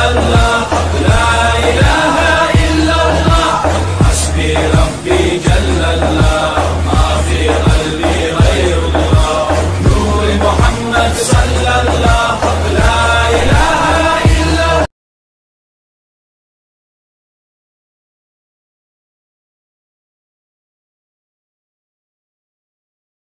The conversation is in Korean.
la la